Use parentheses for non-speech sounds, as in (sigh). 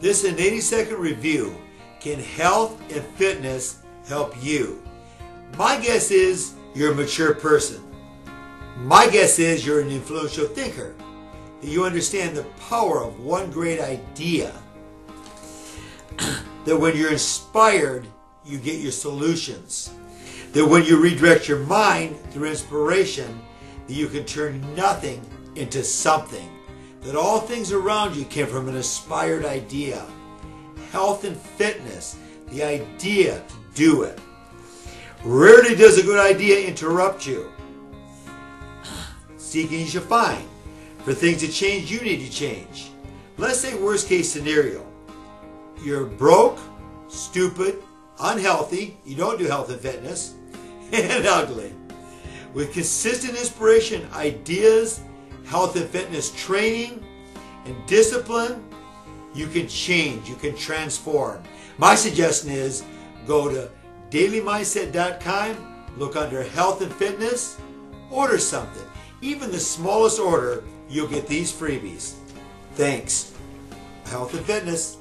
This in 80 second review can health and fitness help you? My guess is you're a mature person. My guess is you're an influential thinker. That you understand the power of one great idea. (clears throat) that when you're inspired, you get your solutions. That when you redirect your mind through inspiration, that you can turn nothing into something. That all things around you came from an inspired idea. Health and fitness, the idea to do it. Rarely does a good idea interrupt you. Seeking you should find. For things to change, you need to change. Let's say worst case scenario. You're broke, stupid, unhealthy, you don't do health and fitness, (laughs) and ugly. With consistent inspiration, ideas, health and fitness training, and discipline, you can change, you can transform. My suggestion is go to dailymindset.com, look under health and fitness, order something. Even the smallest order, you'll get these freebies. Thanks. Health and fitness.